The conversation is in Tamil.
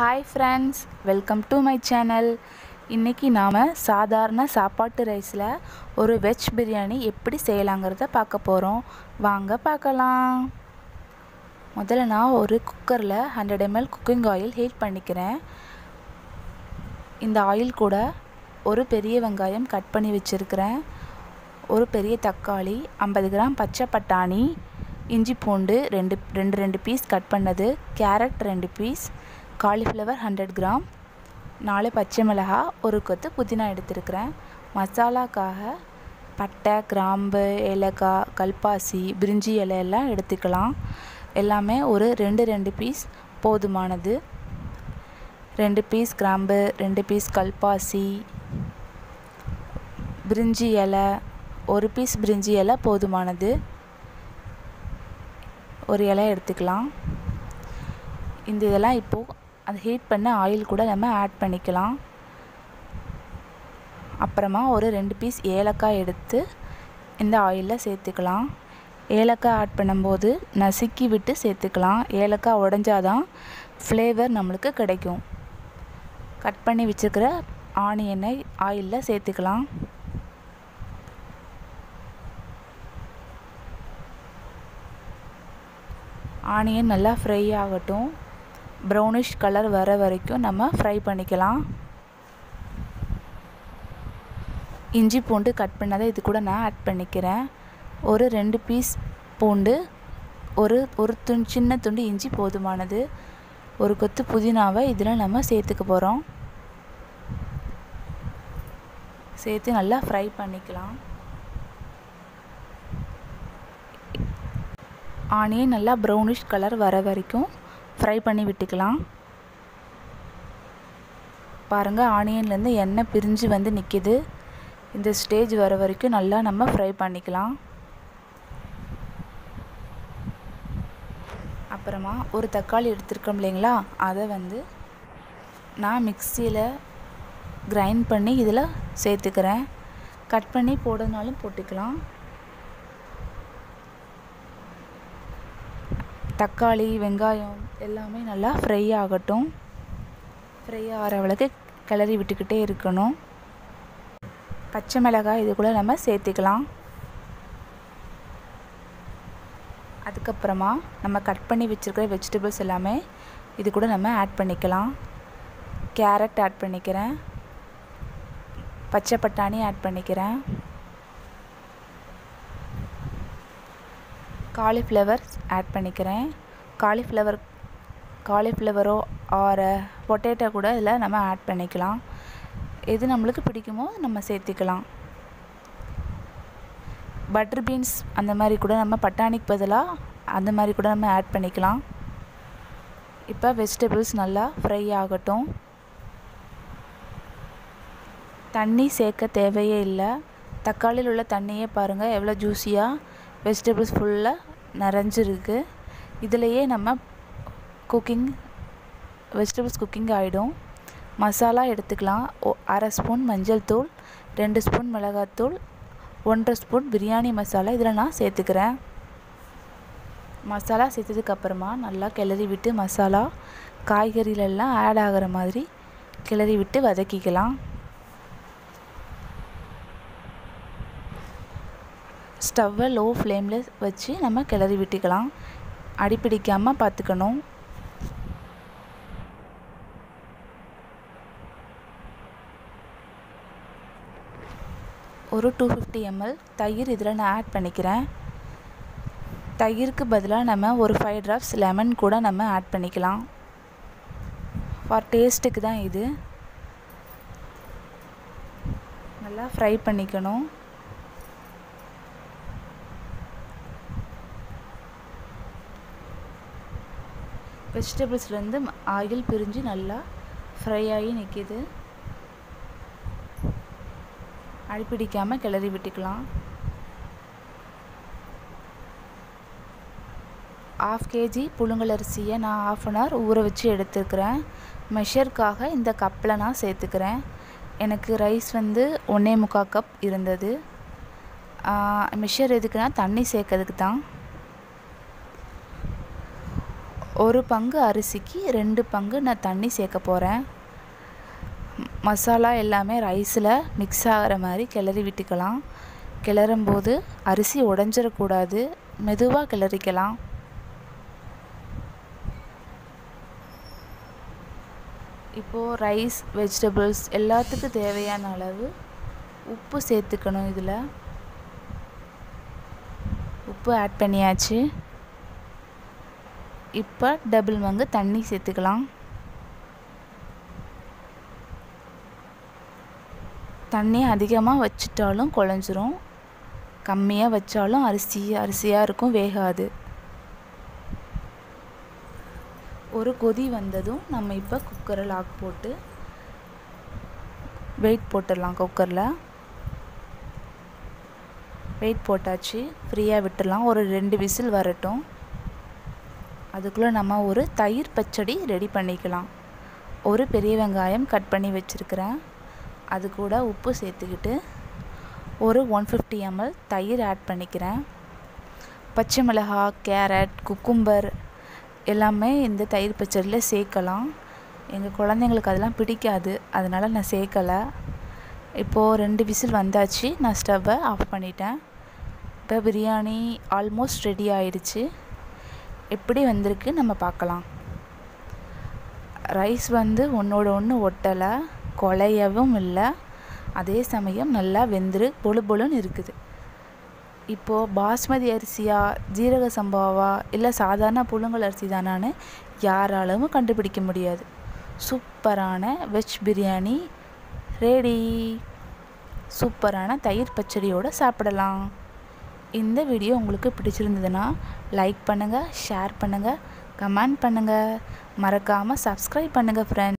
Hi friends welcome to my channel இன்றைக்கி நாம் சாதாரண சாப்பாட்டு ரைஸில் ஒரு வெஜ் பிரியாணி எப்படி செய்யலாங்கிறத பார்க்க போகிறோம் வாங்க பார்க்கலாம். முதல்ல நான் ஒரு குக்கரில் hundred ml cooking oil heat பண்ணிக்கிறேன். இந்த ஆயில் கூட ஒரு பெரிய வெங்காயம் கட் பண்ணி வச்சுருக்கிறேன். ஒரு பெரிய தக்காளி ஐம்பது கிராம் பச்சை பட்டாணி இஞ்சி பூண்டு ரெண்டு ரெண்டு ரெண்டு பீஸ் கட் பண்ணது கேரட் ரெண்டு பீஸ் காலிஃப்ளவர் ஹண்ட்ரட் கிராம் நாலு பச்சை மிளகா ஒரு கொத்து புதினா எடுத்துருக்கிறேன். மசாலாக்காக பட்டை கிராம்பு ஏலக்காய் கல்பாசி பிரிஞ்சி இலை எல்லாம் எடுத்துக்கலாம். எல்லாமே ஒரு ரெண்டு ரெண்டு பீஸ் போதுமானது. ரெண்டு பீஸ் கிராம்பு ரெண்டு பீஸ் கல்பாசி பிரிஞ்சி இலை ஒரு பீஸ் பிரிஞ்சி இலை போதுமானது. ஒரு இலை எடுத்துக்கலாம். இந்த இதெல்லாம் இப்போது அது ஹீட் பண்ண ஆயில் கூட நம்ம ஆட் பண்ணிக்கலாம். அப்புறமா ஒரு ரெண்டு பீஸ் ஏலக்காய் எடுத்து இந்த ஆயிலில் சேர்த்துக்கலாம். ஏலக்காய் ஆட் பண்ணும்போது நசுக்கி விட்டு சேர்த்துக்கலாம். ஏலக்காய் உடஞ்சாதான் ஃப்ளேவர் நம்மளுக்கு கிடைக்கும். கட் பண்ணி வச்சுருக்கிற ஆனியனை ஆயிலில் சேர்த்துக்கலாம். ஆனியன் நல்லா ஃப்ரை ஆகட்டும். ப்ரௌனிஷ் கலர் வர வரைக்கும் நம்ம ஃப்ரை பண்ணிக்கலாம். இஞ்சி பூண்டு கட் பண்ணதை இது கூட நான் ஆட் பண்ணிக்கிறேன். ஒரு ரெண்டு பீஸ் பூண்டு ஒரு ஒரு துண் சின்ன துண்டு இஞ்சி போதுமானது. ஒரு கொத்து புதினாவை இதில் நம்ம சேர்த்துக்க போகிறோம் சேர்த்து நல்லா ஃப்ரை பண்ணிக்கலாம். ஆனியன் நல்லா ப்ரௌனிஷ் கலர் வர வரைக்கும் ஃப்ரை பண்ணி விட்டுக்கலாம். பாருங்கள் ஆனியன்லேருந்து எண்ணெய் பிரிஞ்சு வந்து நிற்கிது இந்த ஸ்டேஜ் வர வரைக்கும் நல்லா நம்ம ஃப்ரை பண்ணிக்கலாம். அப்புறமா ஒரு தக்காளி எடுத்துருக்கோம் இல்லைங்களா? அதை வந்து நான் மிக்சியில் கிரைண்ட் பண்ணி இதில் சேர்த்துக்கிறேன். கட் பண்ணி போடுறதுனாலும் போட்டுக்கலாம். தக்காளி வெங்காயம் எல்லாமே நல்லா ஃப்ரை ஆகட்டும். ஃப்ரை ஆகிற அளவுக்கு கிளறி விட்டுக்கிட்டே இருக்கணும். பச்சை மிளகாய் இது கூட நம்ம சேர்த்துக்கலாம். அதுக்கப்புறமா நம்ம கட் பண்ணி வச்சுருக்கிற வெஜிடபிள்ஸ் எல்லாமே இது கூட நம்ம ஆட் பண்ணிக்கலாம். கேரட் ஆட் பண்ணிக்கிறேன். பச்சை பட்டாணி ஆட் பண்ணிக்கிறேன். காலிஃப்ளவர் ஆட் பண்ணிக்கிறேன். காலிஃப்ளவர் காலிஃப்ளவரோ ஆர பொட்டேட்டோ கூட இதில் நம்ம ஆட் பண்ணிக்கலாம். எது நம்மளுக்கு பிடிக்குமோ நம்ம சேர்த்திக்கலாம். பட்டர் பீன்ஸ் அந்த மாதிரி கூட நம்ம பட்டாணிக்கு பதிலாக அந்த மாதிரி கூட நம்ம ஆட் பண்ணிக்கலாம். இப்போ வெஜிடபிள்ஸ் நல்லா ஃப்ரை ஆகட்டும். தண்ணி சேர்க்க தேவையே இல்லை. தக்காளியில் உள்ள தண்ணியே பாருங்கள் எவ்வளோ ஜூஸியாக வெஜிடபிள்ஸ் ஃபுல்லாக நிறைஞ்சிருக்கு. இதிலையே நம்ம குக்கிங் வெஜிடபிள்ஸ் குக்கிங் ஆகிடும் மசாலா எடுத்துக்கலாம். அரை ஸ்பூன் மஞ்சள் தூள் ரெண்டு ஸ்பூன் மிளகாத்தூள் ஒன்றரை ஸ்பூன் பிரியாணி மசாலா. இதில் நான் சேர்த்துக்கிறேன். மசாலா சேர்த்ததுக்கப்புறமா நல்லா கிளறி விட்டு மசாலா காய்கறிலெல்லாம் ஆட் ஆகிற மாதிரி கிளறி விட்டு வதக்கிக்கலாம். ஸ்டவ்வை லோ ஃப்ளேமில் வச்சு நம்ம கிளறி விட்டுக்கலாம். அடிப்பிடிக்காமல் பார்த்துக்கணும். ஒரு டூ ஃபிஃப்டி எம்எல் தயிர் இதில் நான் ஆட் பண்ணிக்கிறேன். தயிருக்கு பதிலாக நம்ம ஒரு ஃபைவ் ட்ராப்ஸ் லெமன் கூட நம்ம ஆட் பண்ணிக்கலாம். ஃபார் டேஸ்ட்டுக்கு தான் இது. நல்லா ஃப்ரை பண்ணிக்கணும். வெஜிடபிள்ஸ்லேருந்து ஆயில் பிரிஞ்சு நல்லா ஃப்ரை ஆகி நிற்கிது அடிப்பிடிக்காமல் கிளறி விட்டுக்கலாம். ஆஃப் கேஜி புழுங்கலரிசியை நான் ஆஃப் அன் ஹவர் ஊற வச்சு எடுத்துருக்கிறேன் மெஷருக்காக இந்த கப்பில் நான் சேர்த்துக்கிறேன். எனக்கு ரைஸ் வந்து ஒன்றே முக்கால் கப் இருந்தது. மெஷர் எதுக்குன்னா தண்ணி சேர்க்கறதுக்கு தான். ஒரு பங்கு அரிசிக்கு ரெண்டு பங்கு நான் தண்ணி சேர்க்க போகிறேன் மசாலா எல்லாமே ரைஸில் மிக்ஸ் ஆகிற மாதிரி கிளறி விட்டுக்கலாம். கிளறும்போது அரிசி உடஞ்சிடக்கூடாது. மெதுவாக கிளறிக்கலாம். இப்போது ரைஸ் வெஜிடபிள்ஸ் எல்லாத்துக்கும் தேவையான அளவு உப்பு சேர்த்துக்கணும் இதில். உப்பு ஆட் பண்ணியாச்சு. இப்போ டபுள் மங்கு தண்ணி சேர்த்துக்கலாம். தண்ணி அதிகமாக வச்சிட்டாலும் குழஞ்சிரும். கம்மியாக வச்சாலும் அரிசி அரிசியாக இருக்கும் வேகாது. ஒரு கொதி வந்ததும் நம்ம இப்போ குக்கரை லாக் போட்டு வெயிட் போட்டுடலாம் குக்கரில் வெயிட் போட்டாச்சு ஃப்ரீயாக விட்டுடலாம். ஒரு ரெண்டு விசில் வரட்டும். அதுக்குள்ளே நம்ம ஒரு தயிர் பச்சடி ரெடி பண்ணிக்கலாம். ஒரு பெரிய வெங்காயம் கட் பண்ணி வச்சுருக்கிறேன். அது கூட உப்பு சேர்த்துக்கிட்டு ஒரு ஒன் ஃபிஃப்டி எம்எல் தயிர் ஆட் பண்ணிக்கிறேன். பச்சை மிளகா கேரட் குக்கும்பர் எல்லாமே இந்த தயிர் பச்சடியில் சேர்க்கலாம். எங்கள் குழந்தைங்களுக்கு அதெல்லாம் பிடிக்காது. அதனால் நான் சேர்க்கலை. இப்போது ரெண்டு விசில் வந்தாச்சு. நான் ஸ்டவ்வை ஆஃப் பண்ணிட்டேன். இப்போ பிரியாணி ஆல்மோஸ்ட் ரெடி ஆயிடுச்சு. எப்படி வந்திருக்கு நம்ம பார்க்கலாம். ரைஸ் வந்து ஒன்றோட ஒன்று ஒட்டலை. குழையவும் இல்லை. அதே சமயம் நல்லா வெந்துரு பொழு பொழுன்னு இருக்குது. இப்போது பாஸ்மதி அரிசியா ஜீரக சம்பாவா இல்லை சாதாரண புழுங்கல் அரிசி தானான்னு யாராலும் கண்டுபிடிக்க முடியாது. சூப்பரான வெஜ் பிரியாணி ரெடி. சூப்பரான தயிர் பச்சடியோடு சாப்பிடலாம். இந்த வீடியோ உங்களுக்கு பிடிச்சிருந்ததுன்னா லைக் பண்ணுங்கள் ஷேர் பண்ணுங்கள் கமெண்ட் பண்ணுங்கள் மறக்காமல் சப்ஸ்கிரைப் பண்ணுங்கள் ஃப்ரெண்ட்